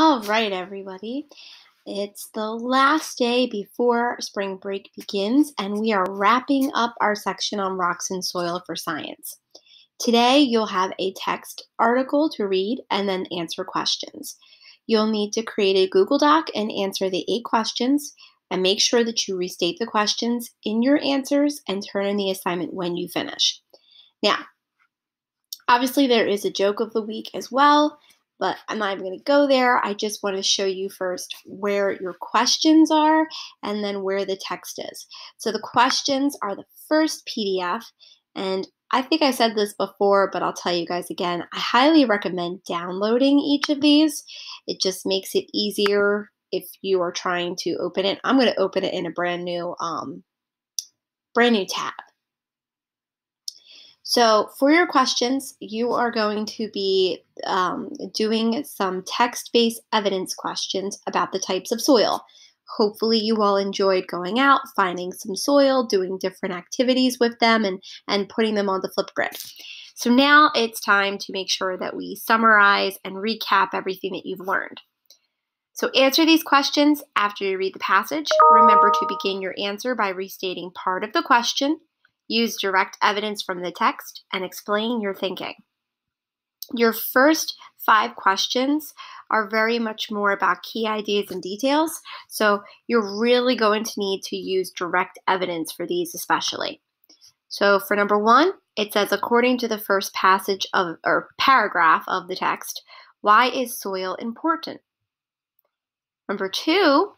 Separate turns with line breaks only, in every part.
All right, everybody. It's the last day before spring break begins, and we are wrapping up our section on rocks and soil for science. Today, you'll have a text article to read and then answer questions. You'll need to create a Google Doc and answer the eight questions, and make sure that you restate the questions in your answers and turn in the assignment when you finish. Now, obviously, there is a joke of the week as well but I'm not even going to go there. I just want to show you first where your questions are and then where the text is. So the questions are the first PDF, and I think I said this before, but I'll tell you guys again. I highly recommend downloading each of these. It just makes it easier if you are trying to open it. I'm going to open it in a brand new um, brand new tab. So, for your questions, you are going to be um, doing some text based evidence questions about the types of soil. Hopefully, you all enjoyed going out, finding some soil, doing different activities with them, and, and putting them on the Flipgrid. So, now it's time to make sure that we summarize and recap everything that you've learned. So, answer these questions after you read the passage. Remember to begin your answer by restating part of the question Use direct evidence from the text and explain your thinking. Your first five questions are very much more about key ideas and details, so you're really going to need to use direct evidence for these, especially. So, for number one, it says, according to the first passage of or paragraph of the text, why is soil important? Number two,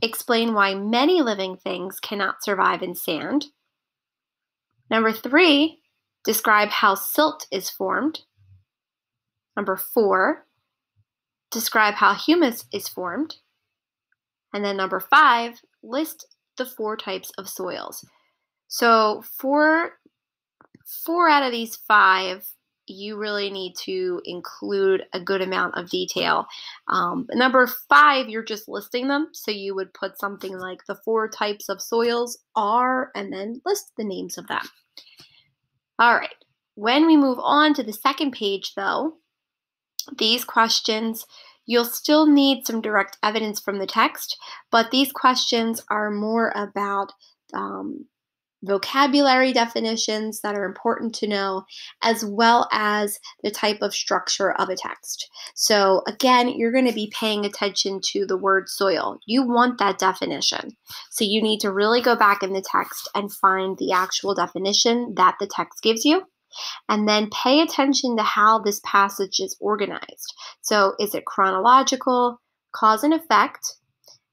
explain why many living things cannot survive in sand. Number three, describe how silt is formed. Number four, describe how humus is formed. And then number five, list the four types of soils. So four, four out of these five, you really need to include a good amount of detail. Um, number five, you're just listing them. So you would put something like the four types of soils are, and then list the names of them. All right. When we move on to the second page, though, these questions, you'll still need some direct evidence from the text, but these questions are more about um, vocabulary definitions that are important to know, as well as the type of structure of a text. So, again, you're going to be paying attention to the word soil. You want that definition. So, you need to really go back in the text and find the actual definition that the text gives you. And then pay attention to how this passage is organized. So, is it chronological, cause and effect,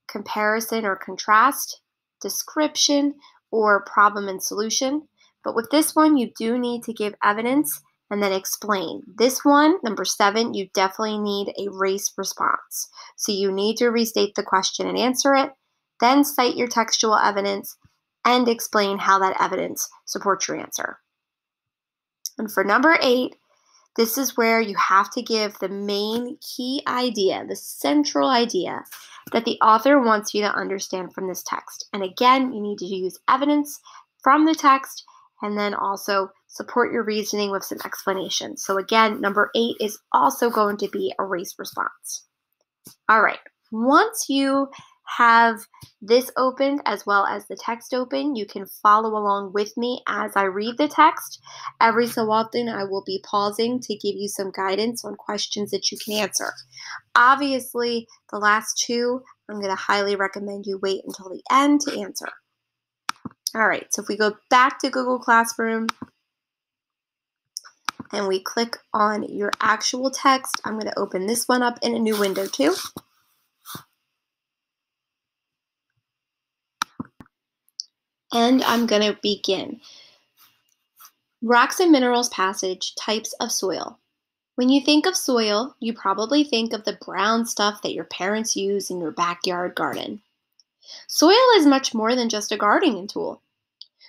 comparison or contrast, description, or problem and solution. But with this one, you do need to give evidence and then explain. This one, number seven, you definitely need a race response. So you need to restate the question and answer it, then cite your textual evidence and explain how that evidence supports your answer. And for number eight, this is where you have to give the main key idea, the central idea that the author wants you to understand from this text. And again, you need to use evidence from the text and then also support your reasoning with some explanation. So, again, number eight is also going to be a race response. All right, once you have this opened as well as the text open. You can follow along with me as I read the text. Every so often, I will be pausing to give you some guidance on questions that you can answer. Obviously, the last two, I'm going to highly recommend you wait until the end to answer. All right, so if we go back to Google Classroom, and we click on your actual text, I'm going to open this one up in a new window too. And I'm going to begin. Rocks and Minerals Passage Types of Soil. When you think of soil, you probably think of the brown stuff that your parents use in your backyard garden. Soil is much more than just a gardening tool.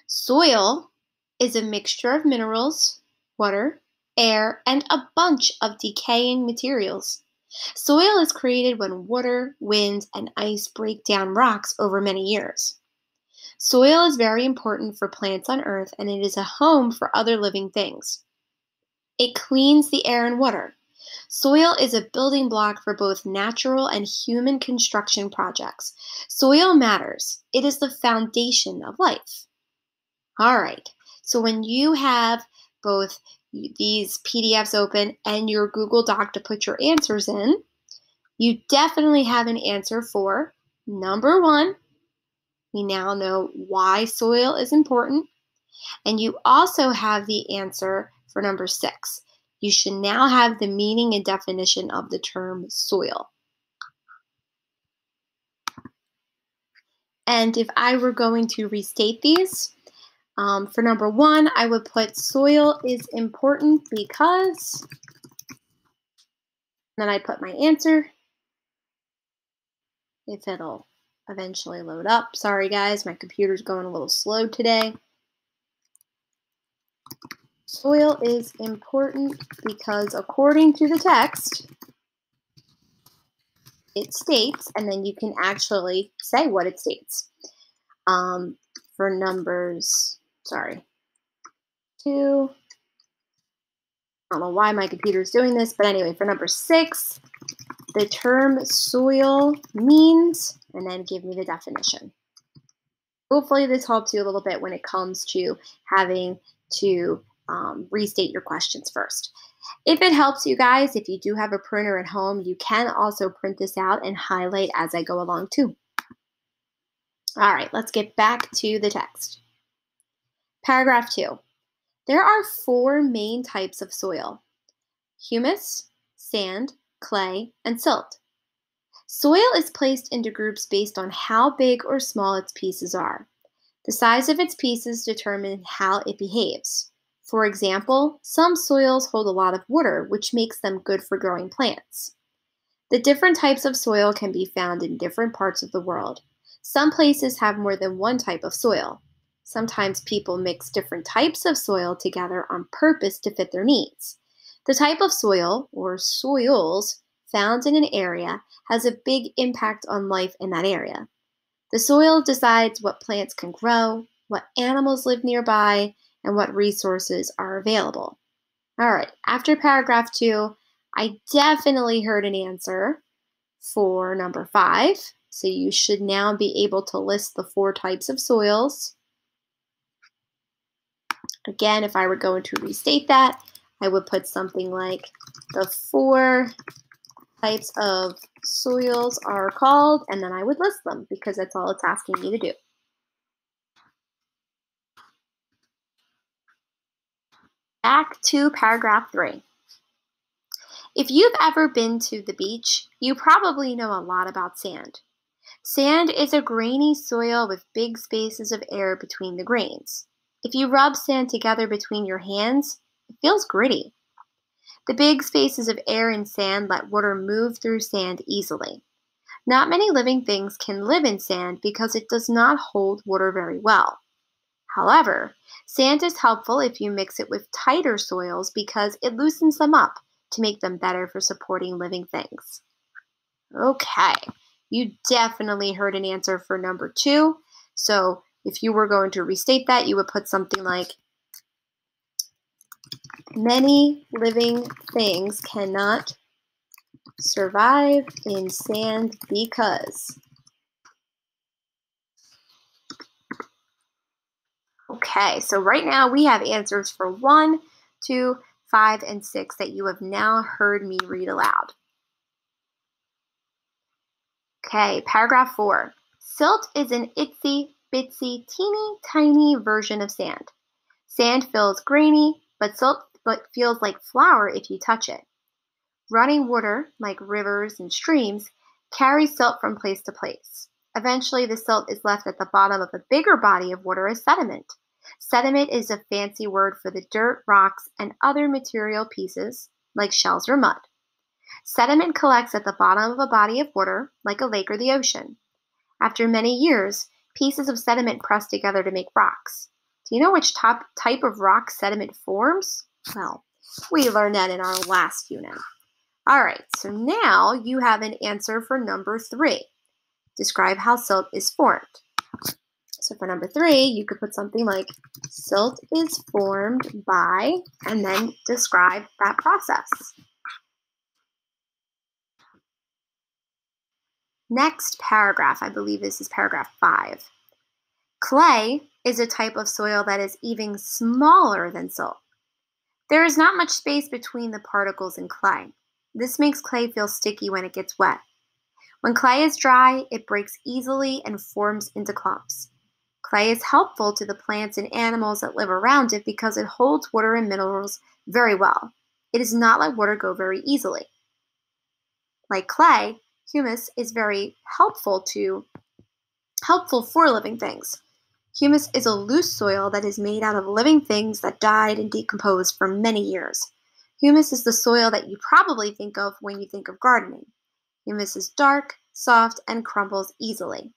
Soil is a mixture of minerals, water, air, and a bunch of decaying materials. Soil is created when water, wind, and ice break down rocks over many years. Soil is very important for plants on Earth and it is a home for other living things. It cleans the air and water. Soil is a building block for both natural and human construction projects. Soil matters. It is the foundation of life. All right. So when you have both these PDFs open and your Google Doc to put your answers in, you definitely have an answer for number one. We now know why soil is important. And you also have the answer for number six. You should now have the meaning and definition of the term soil. And if I were going to restate these, um, for number one, I would put soil is important because, then I put my answer. If it'll eventually load up. Sorry guys, my computer's going a little slow today. Soil is important because according to the text, it states, and then you can actually say what it states. Um, for numbers, sorry, two, I don't know why my computer is doing this, but anyway, for number six, the term soil means, and then give me the definition. Hopefully this helps you a little bit when it comes to having to um, restate your questions first. If it helps you guys, if you do have a printer at home, you can also print this out and highlight as I go along too. All right, let's get back to the text. Paragraph two. There are four main types of soil. Humus, sand, clay, and silt. Soil is placed into groups based on how big or small its pieces are. The size of its pieces determine how it behaves. For example, some soils hold a lot of water, which makes them good for growing plants. The different types of soil can be found in different parts of the world. Some places have more than one type of soil. Sometimes people mix different types of soil together on purpose to fit their needs. The type of soil, or soils, found in an area has a big impact on life in that area. The soil decides what plants can grow, what animals live nearby, and what resources are available. All right, after paragraph two, I definitely heard an answer for number five. So you should now be able to list the four types of soils. Again, if I were going to restate that, I would put something like the four types of soils are called, and then I would list them because that's all it's asking me to do. Back to paragraph three. If you've ever been to the beach, you probably know a lot about sand. Sand is a grainy soil with big spaces of air between the grains. If you rub sand together between your hands, it feels gritty. The big spaces of air and sand let water move through sand easily. Not many living things can live in sand because it does not hold water very well. However, sand is helpful if you mix it with tighter soils because it loosens them up to make them better for supporting living things. Okay, you definitely heard an answer for number two. So if you were going to restate that, you would put something like Many living things cannot survive in sand because Okay, so right now we have answers for one, two, five, and six that you have now heard me read aloud. Okay, paragraph four. Silt is an itsy bitsy teeny tiny version of sand. Sand feels grainy, but silt but feels like flour if you touch it. Running water, like rivers and streams, carries silt from place to place. Eventually, the silt is left at the bottom of a bigger body of water as sediment. Sediment is a fancy word for the dirt, rocks, and other material pieces, like shells or mud. Sediment collects at the bottom of a body of water, like a lake or the ocean. After many years, pieces of sediment press together to make rocks. Do you know which top type of rock sediment forms? Well, we learned that in our last unit. All right, so now you have an answer for number three. Describe how silt is formed. So for number three, you could put something like silt is formed by, and then describe that process. Next paragraph, I believe this is paragraph five. Clay is a type of soil that is even smaller than silt. There is not much space between the particles in clay. This makes clay feel sticky when it gets wet. When clay is dry, it breaks easily and forms into clumps. Clay is helpful to the plants and animals that live around it because it holds water and minerals very well. It does not let water go very easily. Like clay, humus is very helpful to helpful for living things. Humus is a loose soil that is made out of living things that died and decomposed for many years. Humus is the soil that you probably think of when you think of gardening. Humus is dark, soft, and crumbles easily.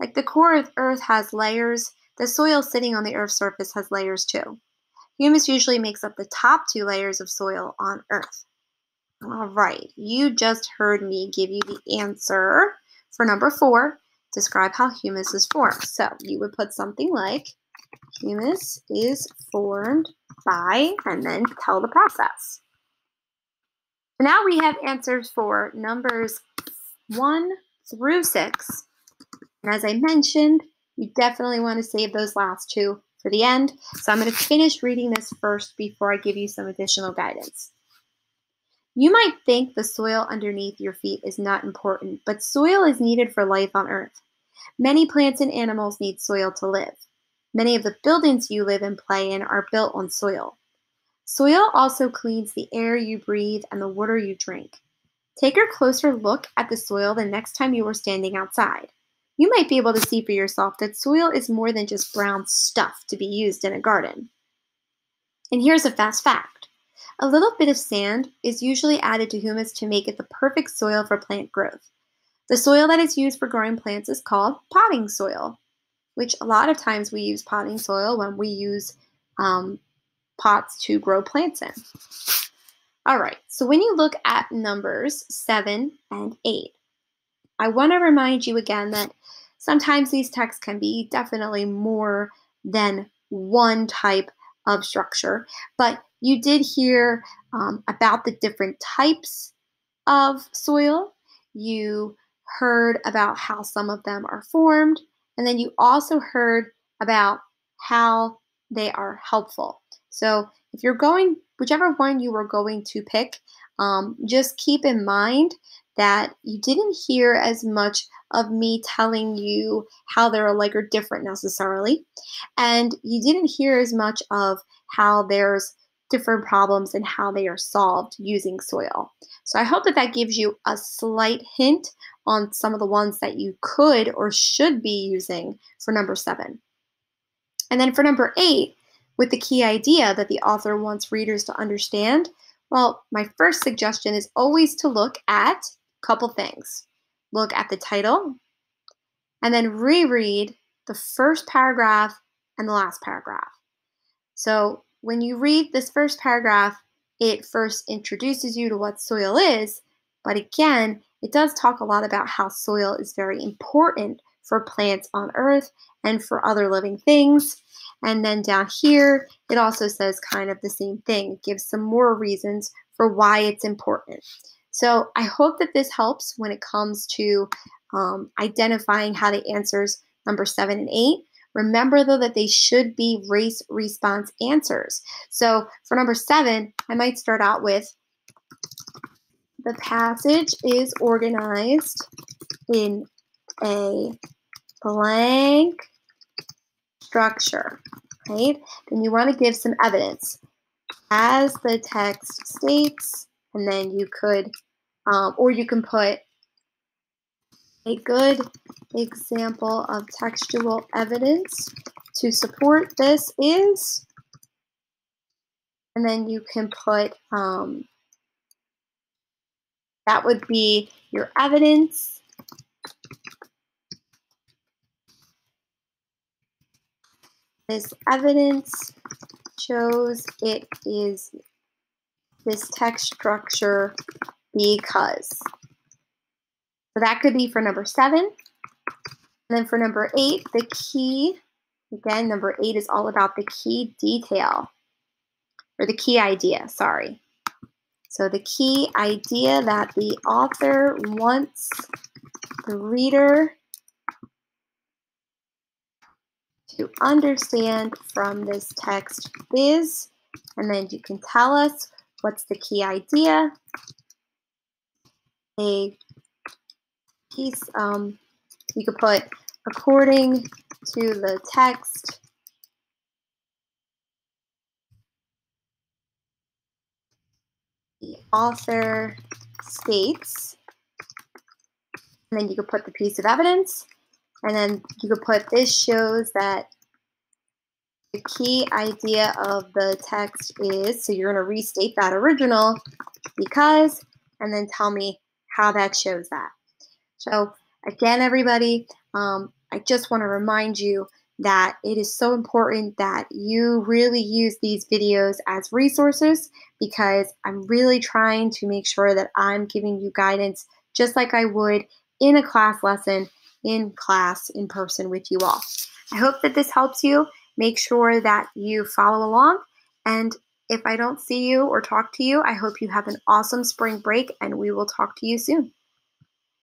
Like the core of Earth has layers, the soil sitting on the Earth's surface has layers too. Humus usually makes up the top two layers of soil on Earth. All right, you just heard me give you the answer for number four. Describe how humus is formed. So you would put something like humus is formed by, and then tell the process. Now we have answers for numbers one through six. And as I mentioned, you definitely want to save those last two for the end. So I'm going to finish reading this first before I give you some additional guidance. You might think the soil underneath your feet is not important, but soil is needed for life on Earth. Many plants and animals need soil to live. Many of the buildings you live and play in are built on soil. Soil also cleans the air you breathe and the water you drink. Take a closer look at the soil the next time you are standing outside. You might be able to see for yourself that soil is more than just brown stuff to be used in a garden. And here's a fast fact a little bit of sand is usually added to humus to make it the perfect soil for plant growth. The soil that is used for growing plants is called potting soil, which a lot of times we use potting soil when we use um, pots to grow plants in. All right, so when you look at numbers seven and eight, I want to remind you again that sometimes these texts can be definitely more than one type of structure, but you did hear um, about the different types of soil. You heard about how some of them are formed, and then you also heard about how they are helpful. So if you're going, whichever one you were going to pick, um, just keep in mind that you didn't hear as much of me telling you how they're alike or different necessarily. And you didn't hear as much of how there's different problems and how they are solved using soil. So I hope that that gives you a slight hint on some of the ones that you could or should be using for number seven. And then for number eight, with the key idea that the author wants readers to understand, well, my first suggestion is always to look at a couple things. Look at the title and then reread the first paragraph and the last paragraph. So when you read this first paragraph, it first introduces you to what soil is, but again, it does talk a lot about how soil is very important for plants on earth and for other living things. And then down here, it also says kind of the same thing. It gives some more reasons for why it's important. So I hope that this helps when it comes to um, identifying how to answers number seven and eight. Remember, though, that they should be race response answers. So for number seven, I might start out with the passage is organized in a blank structure, right? Then you want to give some evidence. As the text states, and then you could, um, or you can put a good example of textual evidence to support this is, and then you can put, um, that would be your evidence. This evidence shows it is this text structure because. So that could be for number seven. And then for number eight, the key, again, number eight is all about the key detail, or the key idea, sorry. So the key idea that the author wants the reader to understand from this text is, and then you can tell us what's the key idea. A piece, um, you could put according to the text, the author states, and then you could put the piece of evidence, and then you could put this shows that the key idea of the text is, so you're going to restate that original because, and then tell me how that shows that. So again, everybody, um, I just want to remind you that it is so important that you really use these videos as resources because I'm really trying to make sure that I'm giving you guidance just like I would in a class lesson in class in person with you all. I hope that this helps you. Make sure that you follow along. And if I don't see you or talk to you, I hope you have an awesome spring break and we will talk to you soon.